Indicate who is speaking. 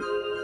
Speaker 1: Bye.